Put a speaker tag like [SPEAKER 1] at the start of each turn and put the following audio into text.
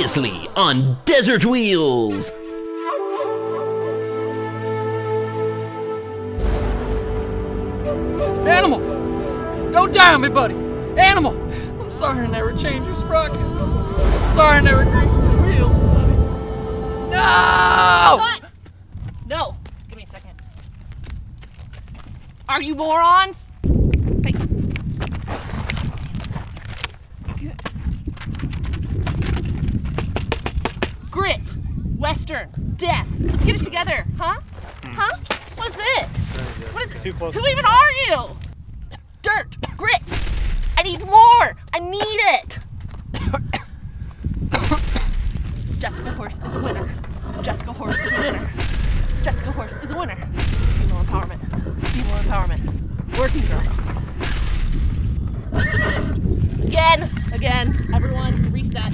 [SPEAKER 1] Previously on Desert Wheels.
[SPEAKER 2] Animal! Don't die on me, buddy! Animal! I'm sorry I never changed your sprockets. I'm sorry I never greased the wheels, buddy. No!
[SPEAKER 3] Cut! No. Give me a second. Are you morons? Grit, Western, death. Let's get it together, huh? Huh? What's this? What is
[SPEAKER 4] Too close.
[SPEAKER 3] Who even are you? Dirt, grit. I need more. I need it. Jessica Horse is a winner. Jessica Horse is a winner. Jessica Horse is a winner. Female empowerment. Female empowerment. Working girl. Again, again, everyone, reset.